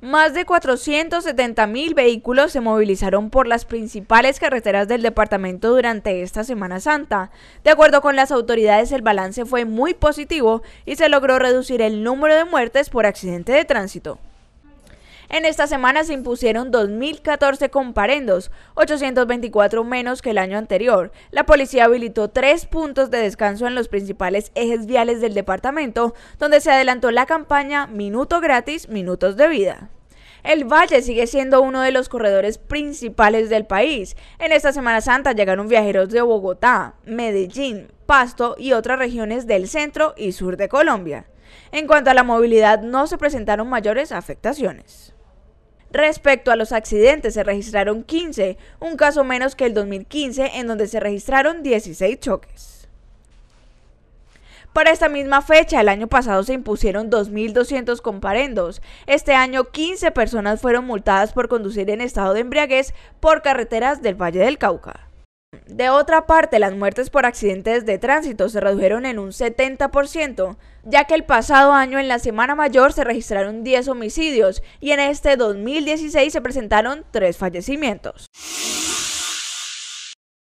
Más de 470 mil vehículos se movilizaron por las principales carreteras del departamento durante esta Semana Santa. De acuerdo con las autoridades, el balance fue muy positivo y se logró reducir el número de muertes por accidente de tránsito. En esta semana se impusieron 2.014 comparendos, 824 menos que el año anterior. La policía habilitó tres puntos de descanso en los principales ejes viales del departamento, donde se adelantó la campaña Minuto gratis, Minutos de vida. El Valle sigue siendo uno de los corredores principales del país. En esta Semana Santa llegaron viajeros de Bogotá, Medellín, Pasto y otras regiones del centro y sur de Colombia. En cuanto a la movilidad, no se presentaron mayores afectaciones. Respecto a los accidentes, se registraron 15, un caso menos que el 2015, en donde se registraron 16 choques. Para esta misma fecha, el año pasado se impusieron 2.200 comparendos. Este año, 15 personas fueron multadas por conducir en estado de embriaguez por carreteras del Valle del Cauca. De otra parte, las muertes por accidentes de tránsito se redujeron en un 70%, ya que el pasado año en la Semana Mayor se registraron 10 homicidios y en este 2016 se presentaron 3 fallecimientos.